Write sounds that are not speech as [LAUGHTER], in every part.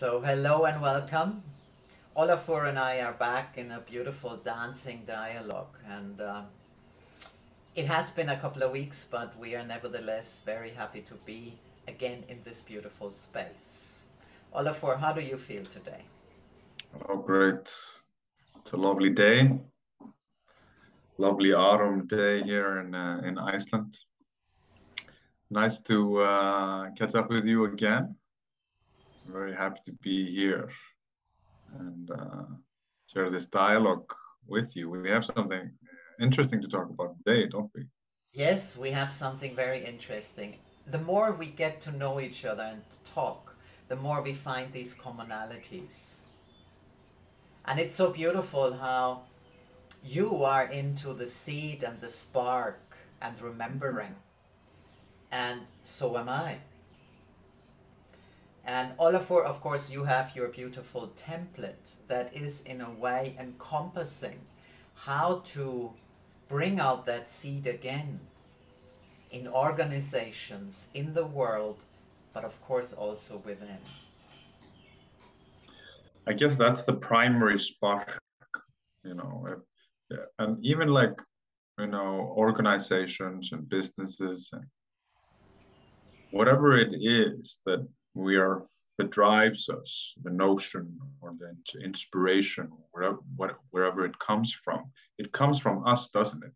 So, hello and welcome. Olafur and I are back in a beautiful dancing dialogue, and uh, it has been a couple of weeks, but we are nevertheless very happy to be again in this beautiful space. Olafur, how do you feel today? Oh, great. It's a lovely day. Lovely autumn day here in, uh, in Iceland. Nice to uh, catch up with you again very happy to be here and uh, share this dialogue with you. We have something interesting to talk about today, don't we? Yes, we have something very interesting. The more we get to know each other and talk, the more we find these commonalities. And it's so beautiful how you are into the seed and the spark and remembering. And so am I. And Olafur, of course, you have your beautiful template that is in a way encompassing how to bring out that seed again in organizations, in the world, but of course also within. I guess that's the primary spark, you know, and even like, you know, organizations and businesses and whatever it is that we are that drives us, the notion or the inspiration, wherever, wherever it comes from. It comes from us, doesn't it?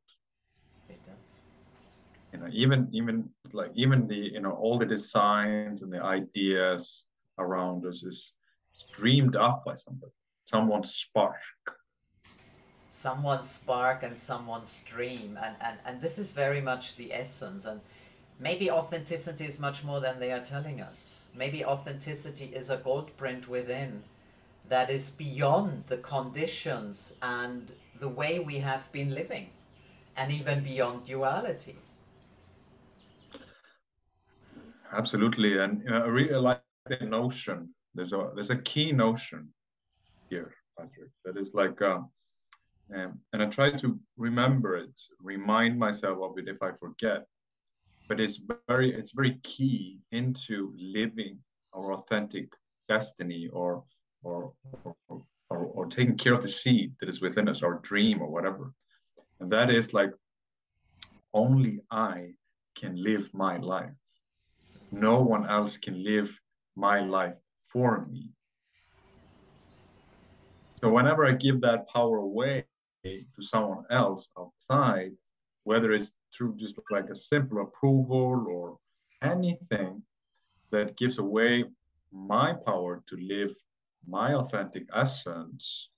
It does. You know, even even like even the you know all the designs and the ideas around us is dreamed up by somebody, someone's spark. Someone's spark and someone's dream, and and and this is very much the essence and Maybe authenticity is much more than they are telling us. Maybe authenticity is a gold print within that is beyond the conditions and the way we have been living, and even beyond duality. Absolutely, and I really like the notion. There's a there's a key notion here, Patrick. That is like, uh, um, and I try to remember it, remind myself of it if I forget but it's very it's very key into living our authentic destiny or or or, or, or taking care of the seed that is within us our dream or whatever. And that is like only i can live my life. No one else can live my life for me. So whenever i give that power away to someone else outside whether it's through just like a simple approval or anything that gives away my power to live my authentic essence,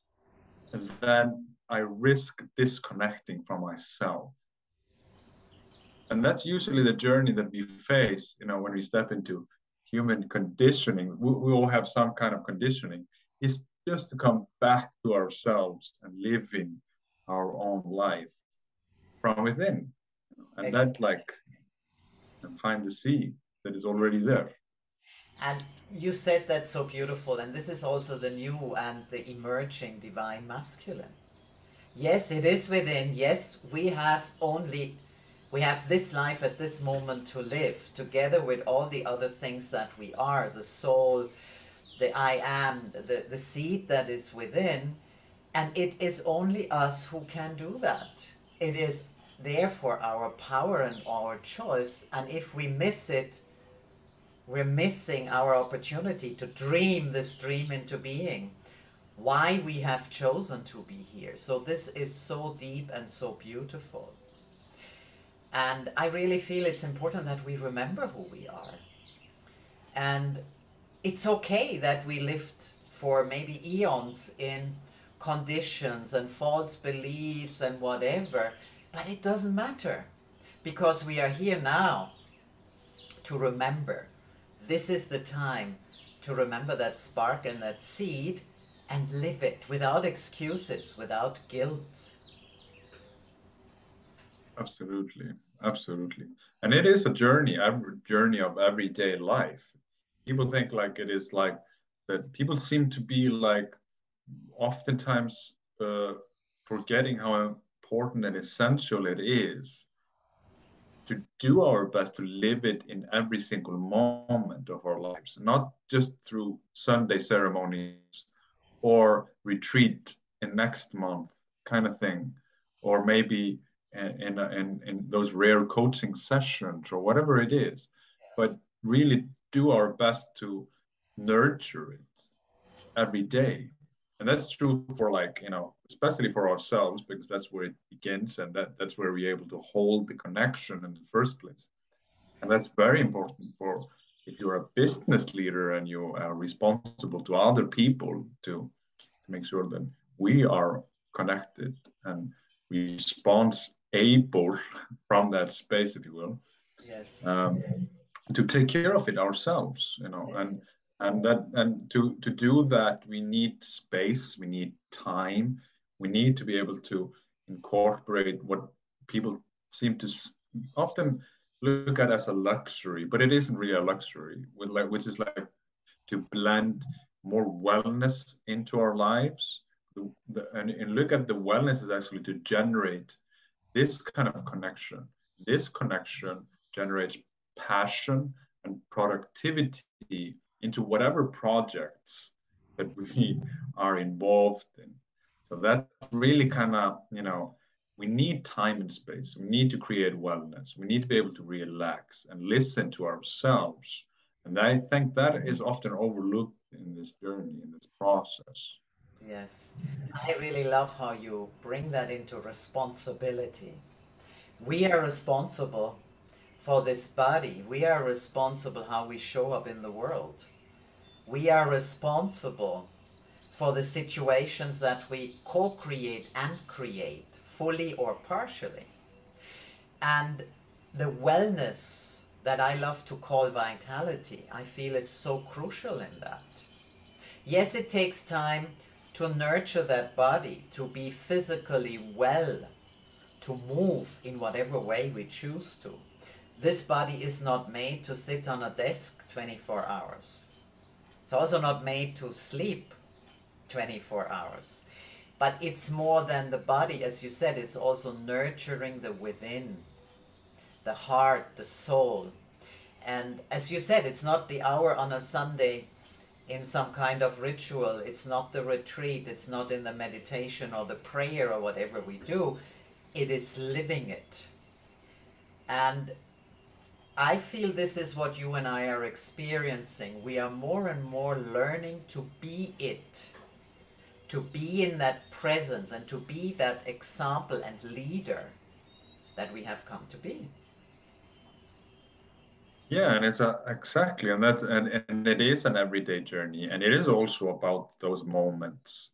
and then I risk disconnecting from myself. And that's usually the journey that we face, you know, when we step into human conditioning. We, we all have some kind of conditioning, is just to come back to ourselves and living our own life from within and exactly. that like find the seed that is already there. And you said that so beautiful and this is also the new and the emerging divine masculine. Yes it is within. Yes we have only we have this life at this moment to live together with all the other things that we are the soul the i am the, the seed that is within. And it is only us who can do that. It is therefore our power and our choice. And if we miss it, we're missing our opportunity to dream this dream into being. Why we have chosen to be here. So this is so deep and so beautiful. And I really feel it's important that we remember who we are. And it's okay that we lived for maybe eons in conditions and false beliefs and whatever but it doesn't matter because we are here now to remember. This is the time to remember that spark and that seed and live it without excuses, without guilt. Absolutely, absolutely. And it is a journey, every journey of everyday life. People think like it is like that people seem to be like oftentimes uh, forgetting how important and essential it is to do our best to live it in every single moment of our lives, not just through Sunday ceremonies or retreat in next month kind of thing, or maybe in, in, in those rare coaching sessions or whatever it is, but really do our best to nurture it every day. And that's true for like, you know, especially for ourselves, because that's where it begins and that, that's where we're able to hold the connection in the first place. And that's very important for if you're a business leader and you are responsible to other people to, to make sure that we are connected and response able [LAUGHS] from that space, if you will. Yes. Um, to take care of it ourselves, you know, yes. and and that and to to do that we need space, we need time, we need to be able to incorporate what people seem to often look at as a luxury, but it isn't really a luxury, like which is like to blend more wellness into our lives. The, the, and, and look at the wellness is actually to generate this kind of connection. This connection generates passion and productivity into whatever projects that we [LAUGHS] are involved in. So that really kind of, you know, we need time and space. We need to create wellness. We need to be able to relax and listen to ourselves. And I think that is often overlooked in this journey, in this process. Yes. I really love how you bring that into responsibility. We are responsible for this body. We are responsible how we show up in the world. We are responsible for the situations that we co-create and create, fully or partially. And the wellness that I love to call vitality, I feel is so crucial in that. Yes, it takes time to nurture that body, to be physically well, to move in whatever way we choose to. This body is not made to sit on a desk 24 hours. It's also not made to sleep 24 hours. But it's more than the body, as you said, it's also nurturing the within, the heart, the soul. And as you said, it's not the hour on a Sunday in some kind of ritual. It's not the retreat, it's not in the meditation or the prayer or whatever we do. It is living it. And I feel this is what you and I are experiencing. We are more and more learning to be it, to be in that presence and to be that example and leader that we have come to be. Yeah, and it's a, exactly, and that's and, and it is an everyday journey, and it is also about those moments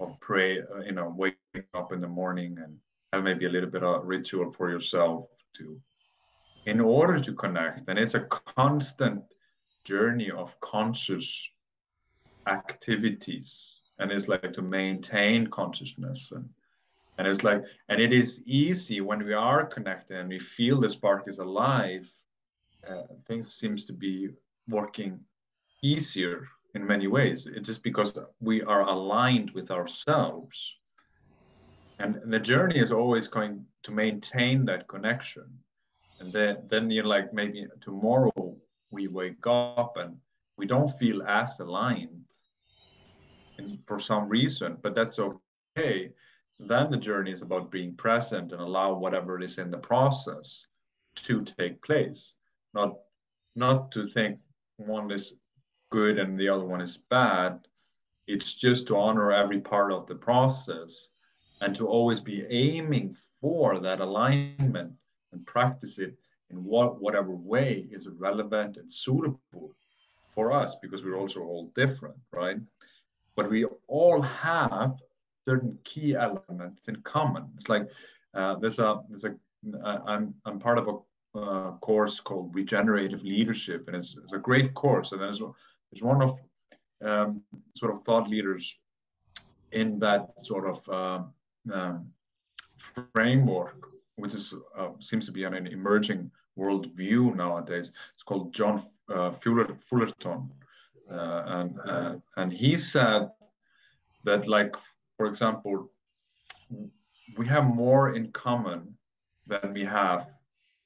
of pray, uh, you know, waking up in the morning and have maybe a little bit of ritual for yourself to in order to connect and it's a constant journey of conscious activities and it's like to maintain consciousness and and it's like and it is easy when we are connected and we feel the spark is alive uh, things seems to be working easier in many ways. It's just because we are aligned with ourselves. And the journey is always going to maintain that connection and then then you're like maybe tomorrow we wake up and we don't feel as aligned and for some reason but that's okay. Then the journey is about being present and allow whatever is in the process to take place. Not not to think one is good and the other one is bad. It's just to honor every part of the process and to always be aiming for that alignment and practice it in what, whatever way is relevant and suitable for us because we're also all different, right? But we all have certain key elements in common. It's like uh, there's a there's a uh, I'm I'm part of a uh, course called Regenerative Leadership, and it's, it's a great course, and there's there's one of um, sort of thought leaders in that sort of um, um framework which is uh, seems to be an, an emerging worldview nowadays. It's called John uh, Fuller, Fullerton, uh, and uh, and he said that, like for example, we have more in common than we have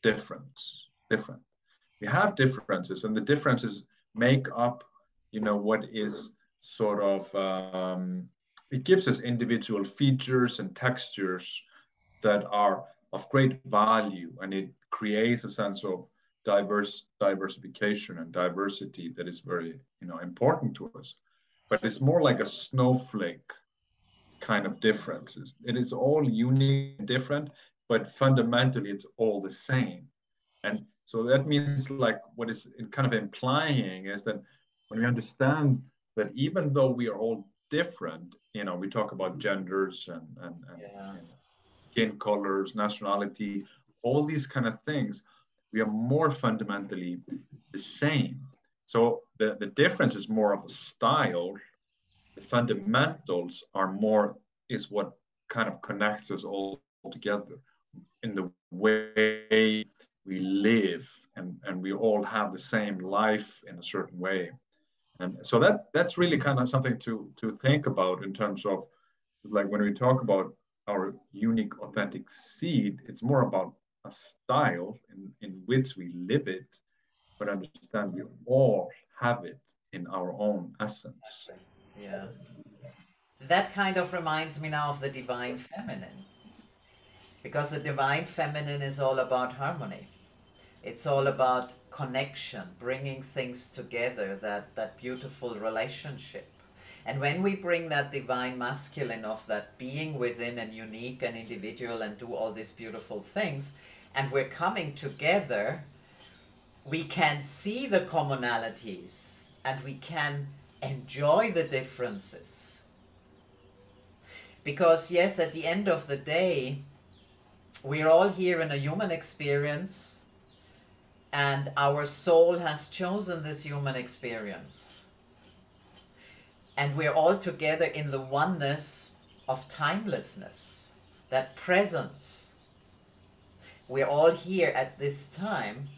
difference, different. We have differences, and the differences make up, you know, what is sort of um, it gives us individual features and textures that are of great value, and it creates a sense of diverse diversification and diversity that is very, you know, important to us. But it's more like a snowflake kind of differences. It is all unique and different, but fundamentally it's all the same. And so that means like what is kind of implying is that when we understand that even though we are all different, you know, we talk about genders and, and, and yeah. Skin colors, nationality, all these kind of things, we are more fundamentally the same. So the, the difference is more of a style the fundamentals are more is what kind of connects us all together in the way we live and, and we all have the same life in a certain way and so that that's really kind of something to to think about in terms of like when we talk about our unique authentic seed it's more about a style in, in which we live it but understand we all have it in our own essence yeah. That kind of reminds me now of the divine feminine. Because the divine feminine is all about harmony. It's all about connection, bringing things together, that, that beautiful relationship. And when we bring that divine masculine of that being within and unique and individual and do all these beautiful things, and we're coming together, we can see the commonalities and we can enjoy the differences. Because, yes, at the end of the day, we're all here in a human experience, and our soul has chosen this human experience. And we're all together in the oneness of timelessness, that presence. We're all here at this time,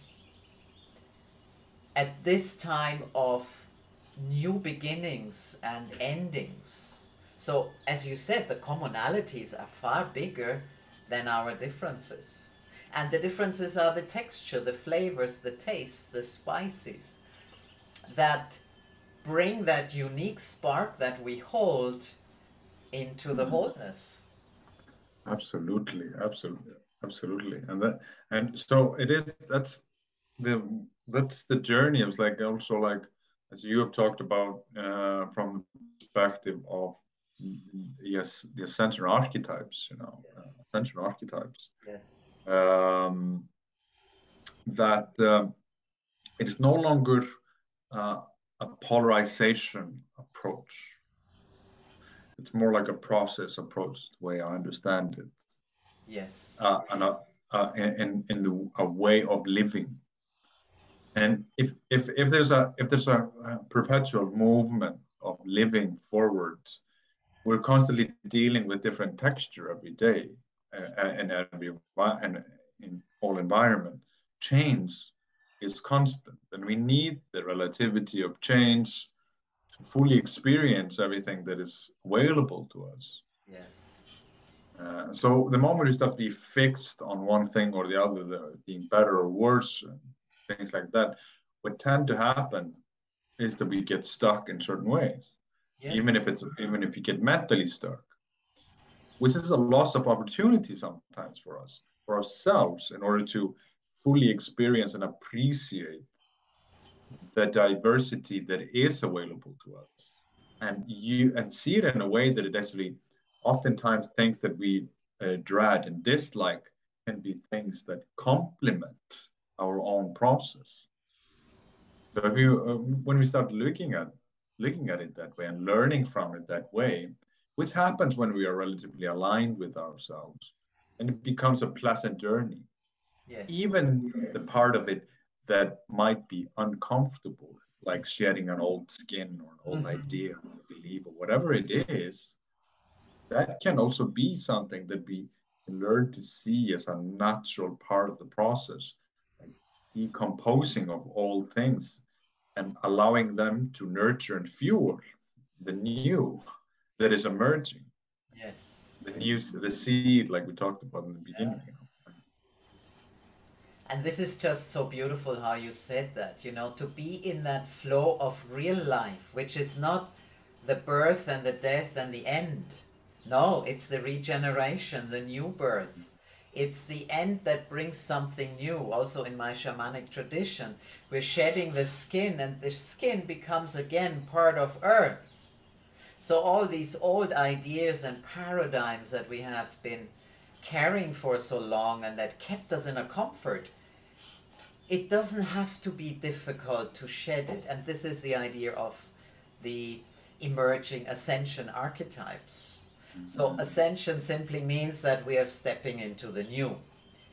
at this time of new beginnings and endings. So, as you said, the commonalities are far bigger than our differences. And the differences are the texture, the flavors, the taste, the spices that bring that unique spark that we hold into the mm-hmm. wholeness. Absolutely, absolutely, absolutely. And that and so it is that's the that's the journey. It was like also like as you have talked about uh, from the perspective of yes, the ascension archetypes, you know, yes. uh, ascension archetypes. Yes. Um, that uh, it is no longer uh, a polarization approach. It's more like a process approach, the way I understand it. Yes. Uh, and a, uh, in, in the, a way of living and if if if there's a if there's a, a perpetual movement of living forward, we're constantly dealing with different texture every day, uh, and every and in all environment. Change is constant, and we need the relativity of change to fully experience everything that is available to us. Yes. Uh, so the moment we start to be fixed on one thing or the other, being better or worse, things like that, what tend to happen is that we get stuck in certain ways, yes. even if it's even if you get mentally stuck, which is a loss of opportunity sometimes for us, for ourselves, in order to fully experience and appreciate the diversity that is available to us, and you and see it in a way that it actually, oftentimes, things that we uh, dread and dislike can be things that complement our own process. So if uh, when we start looking at looking at it that way and learning from it that way, which happens when we are relatively aligned with ourselves, and it becomes a pleasant journey. Yes. Even the part of it that might be uncomfortable, like shedding an old skin or an old mm-hmm. idea or belief or whatever it is, that can also be something that we learn to see as a natural part of the process decomposing of old things and allowing them to nurture and fuel the new that is emerging. Yes. The new, the seed, like we talked about in the beginning. Yes. And this is just so beautiful how you said that, you know, to be in that flow of real life, which is not the birth and the death and the end. No, it's the regeneration, the new birth. It's the end that brings something new. Also, in my shamanic tradition, we're shedding the skin, and the skin becomes again part of earth. So, all these old ideas and paradigms that we have been carrying for so long and that kept us in a comfort it doesn't have to be difficult to shed it. And this is the idea of the emerging ascension archetypes. So mm-hmm. ascension simply means that we are stepping into the new,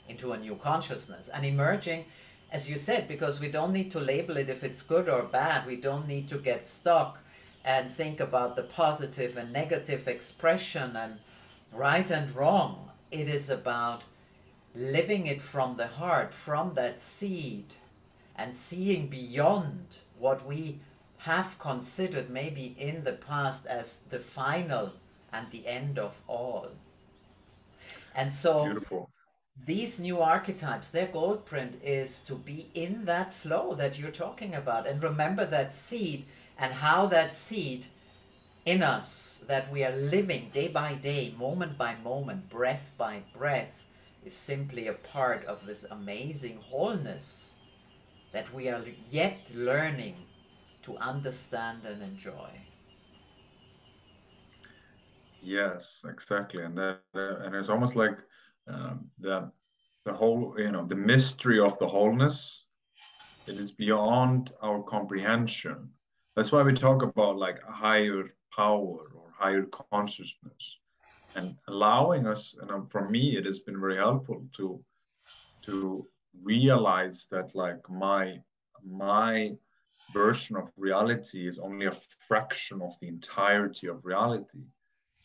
into a new consciousness. And emerging, as you said, because we don't need to label it if it's good or bad, we don't need to get stuck and think about the positive and negative expression and right and wrong. It is about living it from the heart, from that seed, and seeing beyond what we have considered maybe in the past as the final and the end of all. And so Beautiful. these new archetypes, their gold print is to be in that flow that you're talking about. And remember that seed and how that seed in us that we are living day by day, moment by moment, breath by breath, is simply a part of this amazing wholeness that we are yet learning to understand and enjoy. Yes, exactly, and that, uh, and it's almost like um, the the whole you know the mystery of the wholeness. It is beyond our comprehension. That's why we talk about like a higher power or higher consciousness and allowing us and um, for me it has been very helpful to to realize that like my my version of reality is only a fraction of the entirety of reality.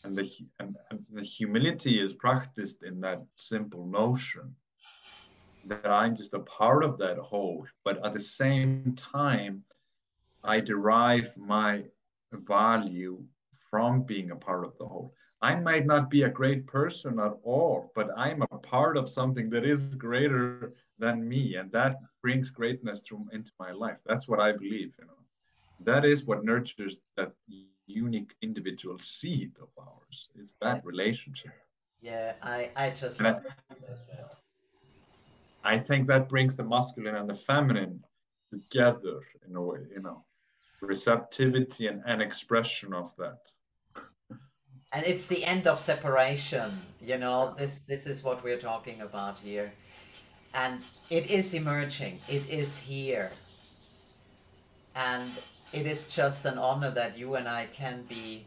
And the and, and the humility is practiced in that simple notion that i'm just a part of that whole but at the same time i derive my value from being a part of the whole I might not be a great person at all, but I'm a part of something that is greater than me, and that brings greatness through into my life. That's what I believe. You know, that is what nurtures that unique individual seed of ours. It's that relationship? Yeah, I I just that. I think that brings the masculine and the feminine together in a way. You know, receptivity and an expression of that and it's the end of separation mm. you know this this is what we're talking about here. And it is emerging it is here. And it is just an honor that you and I can be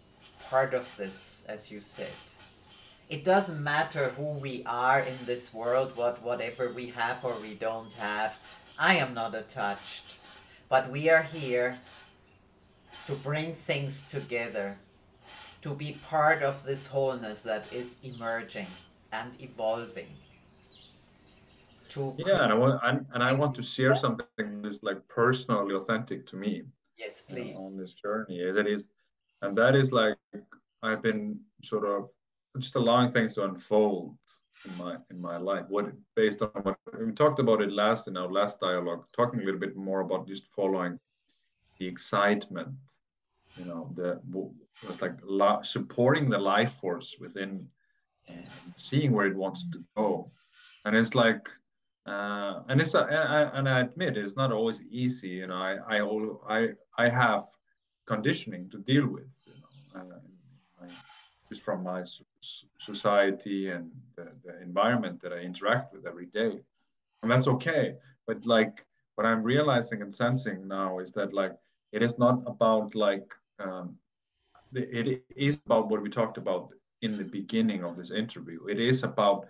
part of this as you said. It doesn't matter who we are in this world what whatever we have or we don't have. I am not attached. But we are here to bring things together to be part of this wholeness that is emerging and evolving. To yeah, and I want and, and I want to share something that's like personally authentic to me. Yes, please. on this journey, that is, and that is like I've been sort of just allowing things to unfold in my in my life. What based on what we talked about it last in our last dialogue, talking a little bit more about just following the excitement you know the was like supporting the life force within and seeing where it wants to go. And it's like uh, and it's uh, and I admit it's not always easy you know I I I I have conditioning to deal with you know uh, just from my society and the, the environment that I interact with every day. And that's okay. But like what I'm realizing and sensing now is that like it is not about like um, it is about what we talked about in the beginning of this interview. It is about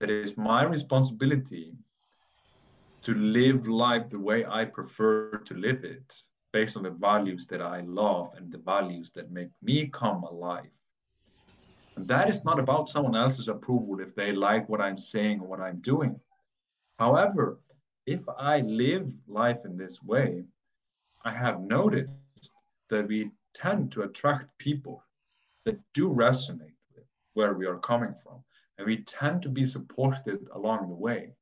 that it is my responsibility to live life the way I prefer to live it, based on the values that I love and the values that make me come alive. And that is not about someone else's approval if they like what I'm saying or what I'm doing. However, if I live life in this way, I have noticed that we tend to attract people that do resonate with where we are coming from. And we tend to be supported along the way.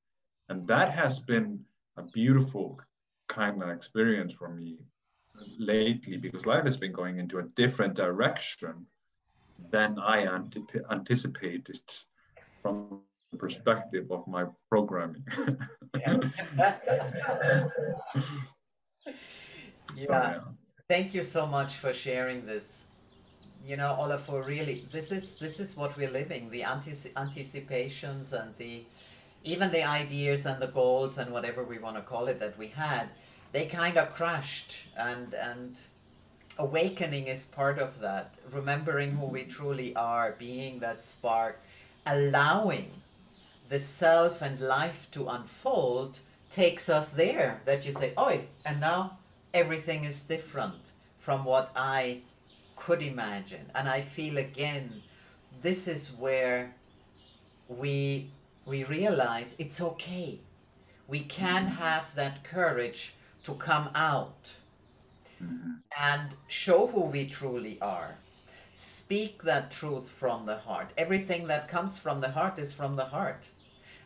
And that has been a beautiful kind of experience for me lately because life has been going into a different direction than I anticipated from the perspective of my programming. [LAUGHS] [LAUGHS] yeah. yeah. So, yeah. Thank you so much for sharing this. You know, Olafur, really, this is this is what we're living. The antici- anticipations and the even the ideas and the goals and whatever we want to call it that we had, they kind of crashed and and awakening is part of that remembering who we truly are being that spark allowing the self and life to unfold takes us there that you say oi and now everything is different from what i could imagine and i feel again this is where we we realize it's okay we can have that courage to come out mm-hmm. and show who we truly are. Speak that truth from the heart. Everything that comes from the heart is from the heart.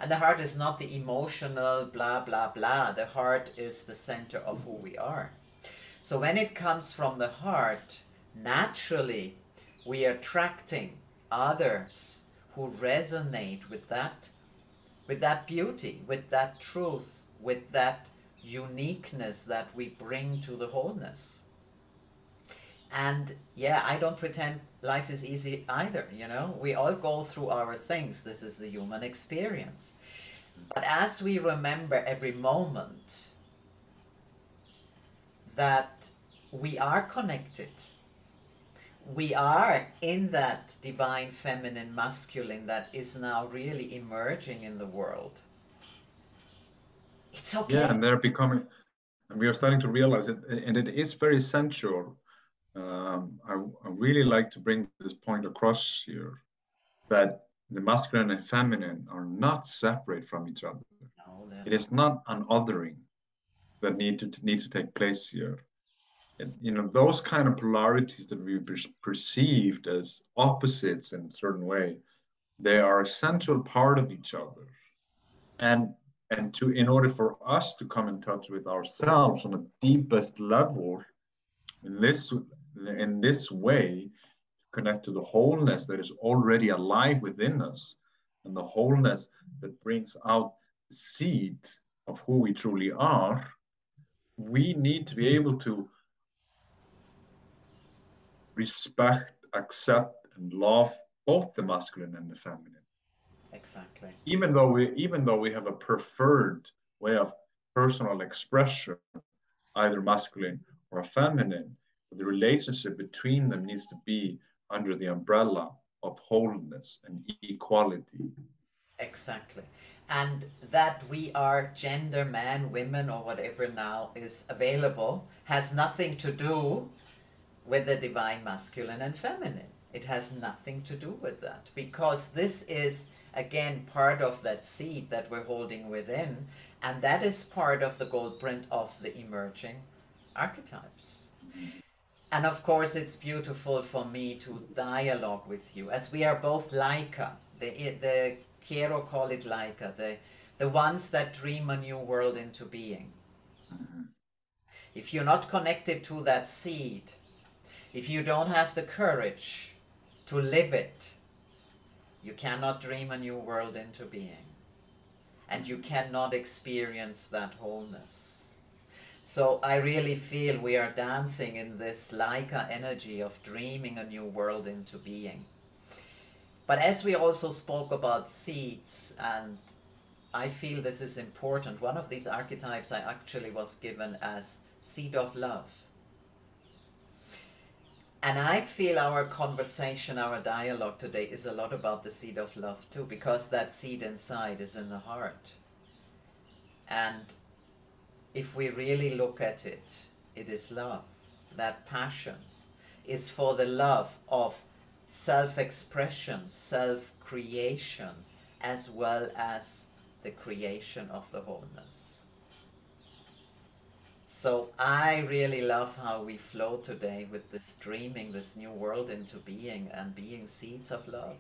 And the heart is not the emotional blah, blah, blah. The heart is the center of who we are. So when it comes from the heart, naturally we are attracting others who resonate with that with that beauty, with that truth, with that uniqueness that we bring to the wholeness. And yeah, I don't pretend life is easy either, you know. We all go through our things. This is the human experience. But as we remember every moment that we are connected, we are in that divine feminine masculine that is now really emerging in the world it's okay. Yeah, and they're becoming, and we are starting to realize it, and it is very essential. Um, I, I really like to bring this point across here that the masculine and feminine are not separate from each other. No, it is not an othering that need to need to take place here. And, you know those kind of polarities that we perceived as opposites in a certain way, they are a central part of each other, and and to in order for us to come in touch with ourselves on the deepest level in this in this way connect to the wholeness that is already alive within us and the wholeness that brings out the seed of who we truly are we need to be able to respect accept and love both the masculine and the feminine Exactly. Even though we even though we have a preferred way of personal expression, either masculine or feminine, the relationship between them needs to be under the umbrella of wholeness and equality. Exactly. And that we are gender, man, women, or whatever now is available has nothing to do with the divine masculine and feminine. It has nothing to do with that because this is again part of that seed that we're holding within and that is part of the gold print of the emerging archetypes and of course it's beautiful for me to dialogue with you as we are both laika the the Q'ero call it laika the the ones that dream a new world into being mm-hmm. if you're not connected to that seed if you don't have the courage to live it you cannot dream a new world into being. And you cannot experience that wholeness. So I really feel we are dancing in this Laika energy of dreaming a new world into being. But as we also spoke about seeds, and I feel this is important, one of these archetypes I actually was given as seed of love. And I feel our conversation, our dialogue today is a lot about the seed of love too, because that seed inside is in the heart. And if we really look at it, it is love. That passion is for the love of self expression, self creation, as well as the creation of the wholeness. So I really love how we flow today with this dreaming this new world into being and being seeds of love.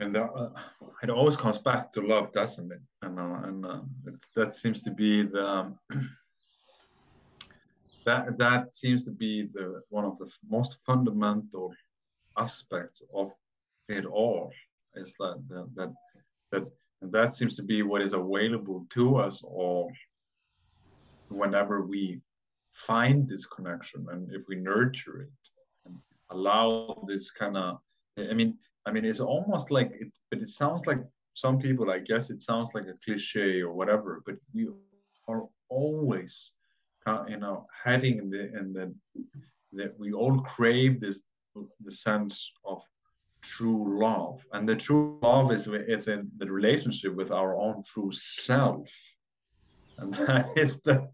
And uh, it always comes back to love, doesn't it? And uh, and uh, that seems to be the [CLEARS THROAT] that that seems to be the one of the most fundamental aspects of it all. Is that that that that and that seems to be what is available to us all whenever we find this connection and if we nurture it and allow this kind of i mean I mean, it's almost like it's, but it sounds like some people, I guess it sounds like a cliche or whatever, but we are always, uh, you know, heading in the, in the, that we all crave this, the sense of true love. And the true love is within the relationship with our own true self. And that [LAUGHS] is the,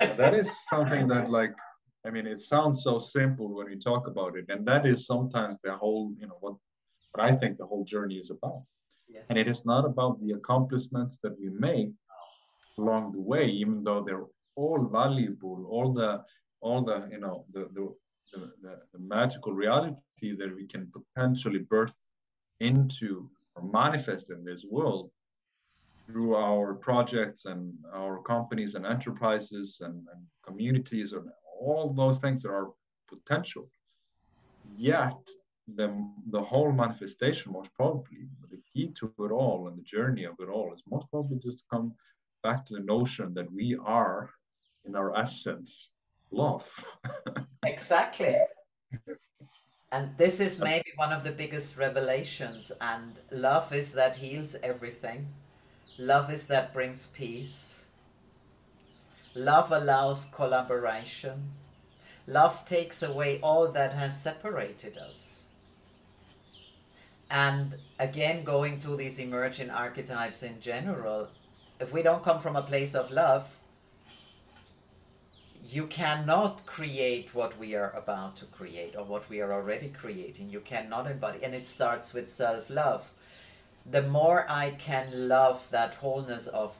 that is something that like, I mean, it sounds so simple when we talk about it. And that is sometimes the whole, you know, what what I think the whole journey is about. Yes. And it is not about the accomplishments that we make along the way, even though they're all valuable, all the all the you know the the, the, the, magical reality that we can potentially birth into or manifest in this world through our projects and our companies and enterprises and, and communities and all those things that are potential. Yet the, the whole manifestation most probably the key to it all and the journey of it all is most probably just to come back to the notion that we are in our essence love. [LAUGHS] Exactly. And this is maybe one of the biggest revelations and love is that heals everything. Love is that brings peace. Love allows collaboration. Love takes away all that has separated us and again, going to these emerging archetypes in general, if we don't come from a place of love, you cannot create what we are about to create or what we are already creating. You cannot embody. And it starts with self love. The more I can love that wholeness of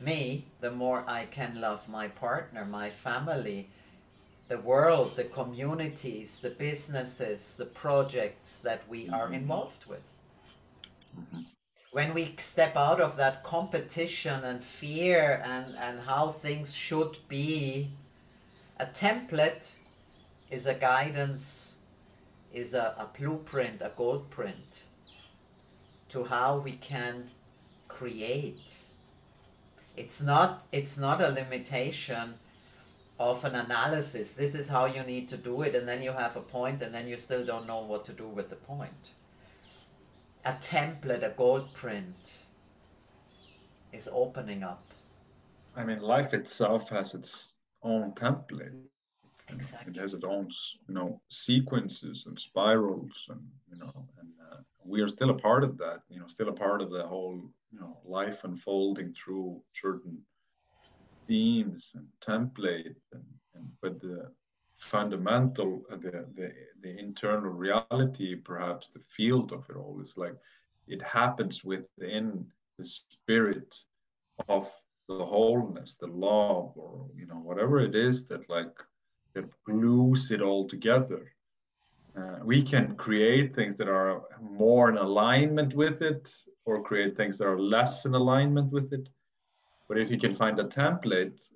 me, the more I can love my partner, my family, the world, the communities, the businesses, the projects that we are mm-hmm. involved with. Mm-hmm. When we step out of that competition and fear and, and how things should be, a template is a guidance, is a, a blueprint, a gold print to how we can create. It's not, it's not a limitation of an analysis. This is how you need to do it, and then you have a point, and then you still don't know what to do with the point. A template, a gold print is opening up. I mean, life itself has its own template. Exactly. It has its own, you know, sequences and spirals, and you know, and uh, we are still a part of that. You know, still a part of the whole, you know, life unfolding through certain themes and template and, and but the fundamental uh, the, the the internal reality perhaps the field of it all is like it happens within the spirit of the wholeness the love or you know whatever it is that like that glues it all together. Uh, we can create things that are more in alignment with it or create things that are less in alignment with it but if you can find a template,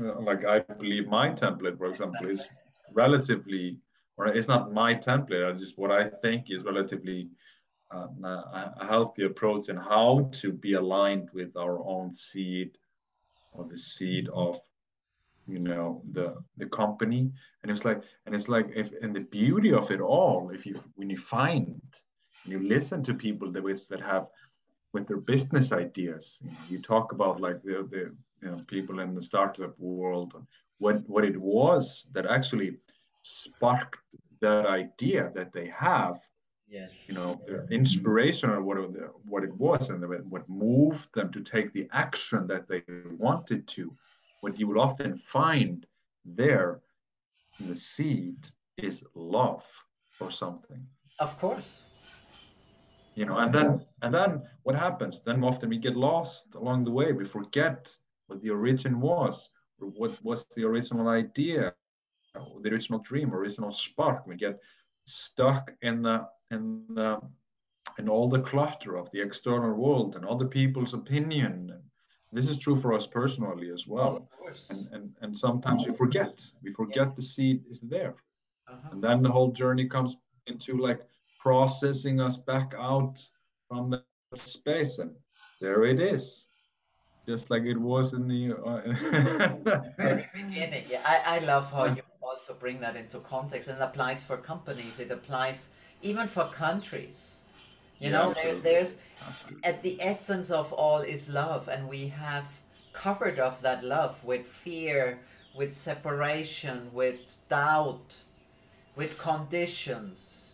uh, like I believe my template, for example, is relatively, or it's not my template, I just what I think is relatively um, a, a healthy approach in how to be aligned with our own seed or the seed of you know the the company. And it's like and it's like if and the beauty of it all if you when you find you listen to people that with that have with their business ideas. You, know, you talk about like the, the you know, people in the startup world, what what it was that actually sparked that idea that they have. Yes. You know, their inspiration or what it, what it was and what moved them to take the action that they wanted to. What you will often find there in the seed is love or something. Of course you know and then and then what happens then often we get lost along the way we forget what the origin was or what was the original idea the original dream or original spark we get stuck in the in the in all the clutter of the external world and other people's opinion. And this is true for us personally as well. And, and, and sometimes we forget, we forget Yes. the seed is there. Uh-huh. And then the whole journey comes into like processing us back out from the space. And there it is, just like it was in the. [LAUGHS] very Uh, beginning. Yeah, I, I love how you also bring that into context and it applies for companies. It applies even for countries. You Yeah, know, there, there's at the essence of all is love, and we have covered of that love with fear, with separation, with doubt, with conditions.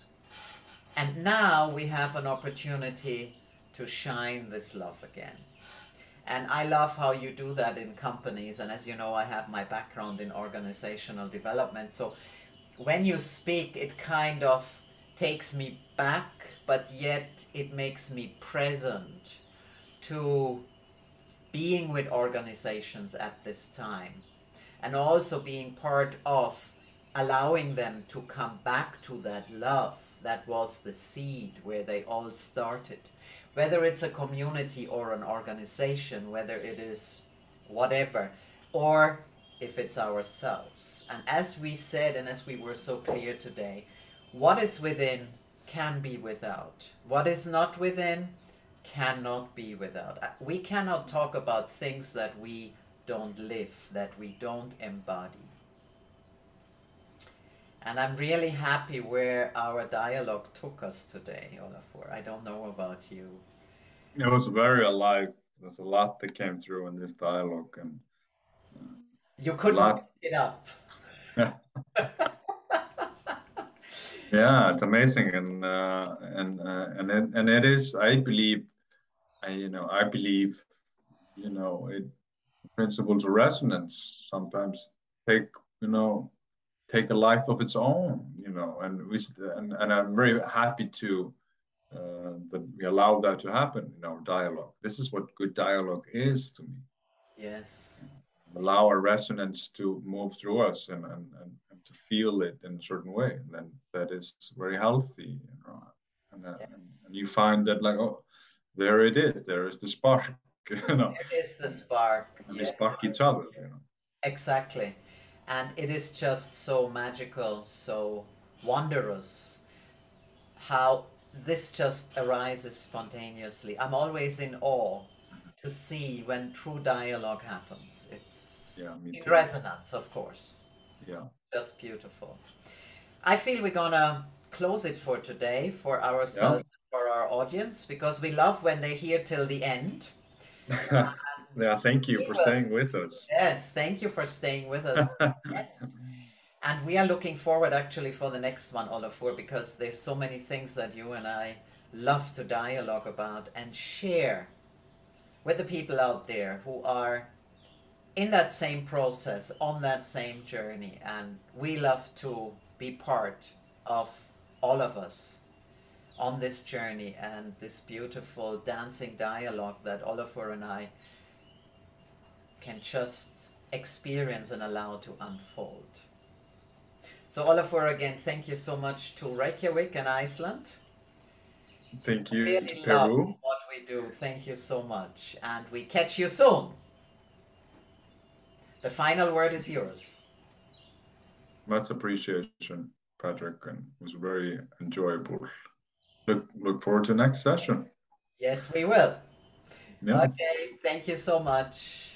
And now we have an opportunity to shine this love again. And I love how you do that in companies. And as you know, I have my background in organizational development. So when you speak, it kind of takes me back, but yet it makes me present to being with organizations at this time and also being part of allowing them to come back to that love that was the seed where they all started whether it's a community or an organization whether it is whatever or if it's ourselves and as we said and as we were so clear today what is within can be without what is not within cannot be without. Uh, We cannot talk about things that we don't live, that we don't embody. And I'm really happy where our dialogue took us today, Olafur. I don't know about you. it was very alive. There's a lot that came through in this dialogue, and You couldn't make it up. [LAUGHS] yeah, it's amazing, and uh, and uh, and it, and it is. I believe, I you know, I believe, you know, it principles of resonance sometimes take you know take a life of its own, you know, and we and, and I'm very happy to uh, that we allow that to happen in our dialogue. This is what good dialogue is to me. Yes. Allow our resonance to move through us and, and, and, and to feel it in a certain way. And then that is very healthy, you know. And, uh, and, Yes. and you find that like, oh, there it is. There is the spark, [LAUGHS] you know. It is the spark. And we yes. spark each other, you know. Exactly. And it is just so magical, so wondrous how this just arises spontaneously. I'm always in awe to see when true dialogue happens. It's Yeah, in too. resonance, of course. Yeah. Just beautiful. I feel we're gonna close it for today for ourselves, and for our audience, because we love when they hear till the end. [LAUGHS] yeah, thank you for staying with us. Yes, thank you for staying with us. [LAUGHS] And we are looking forward actually for the next one, Olafur, because there's so many things that you and I love to dialogue about and share with the people out there who are in that same process, on that same journey. And we love to be part of all of us on this journey and this beautiful dancing dialogue that Olafur and I can just experience and allow to unfold. So Olafur, again, thank you so much to Reykjavik and Iceland. Thank you, Really love Peru. what we do. Thank you so much. And we catch you soon. The final word is yours. Much appreciation, Patrick, and it was very enjoyable. Look look forward to next session. Yes, we will. Yeah. Okay, thank you so much.